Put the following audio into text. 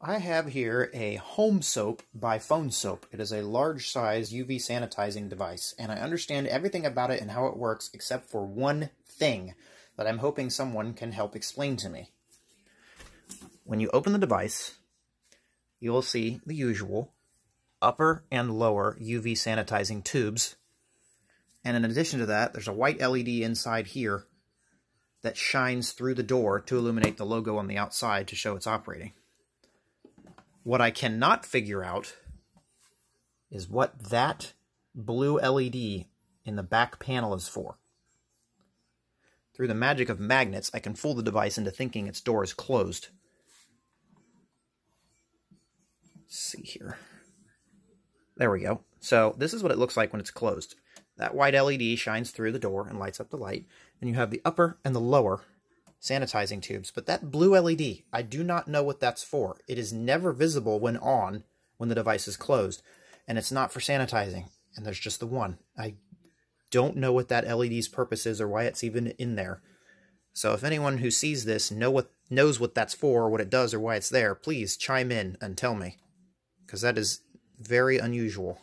I have here a HomeSoap by PhoneSoap. It is a large size UV sanitizing device, and I understand everything about it and how it works except for one thing that I'm hoping someone can help explain to me. When you open the device, you will see the usual upper and lower UV sanitizing tubes. And in addition to that, there's a white LED inside here that shines through the door to illuminate the logo on the outside to show it's operating. What I cannot figure out is what that blue LED in the back panel is for. Through the magic of magnets, I can fool the device into thinking its door is closed. Let's see here. There we go. So this is what it looks like when it's closed. That white LED shines through the door and lights up the light. And you have the upper and the lower sanitizing tubes. But that blue LED, I do not know what that's for. It is never visible when on, when the device is closed. And it's not for sanitizing. And there's just the one. I don't know what that LED's purpose is or why it's even in there. So if anyone who sees this know what knows what that's for, what it does, or why it's there, please chime in and tell me. Because that is very unusual.